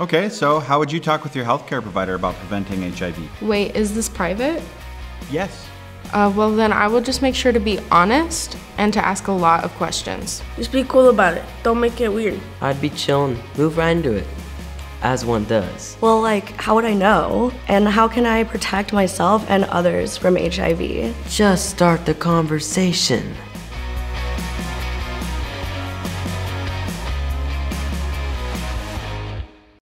Okay, so how would you talk with your healthcare provider about preventing HIV? Wait, is this private? Yes. Uh, well, then I will just make sure to be honest and to ask a lot of questions. Just be cool about it. Don't make it weird. I'd be chillin', move right into it, as one does. Well, like, how would I know? And how can I protect myself and others from HIV? Just start the conversation.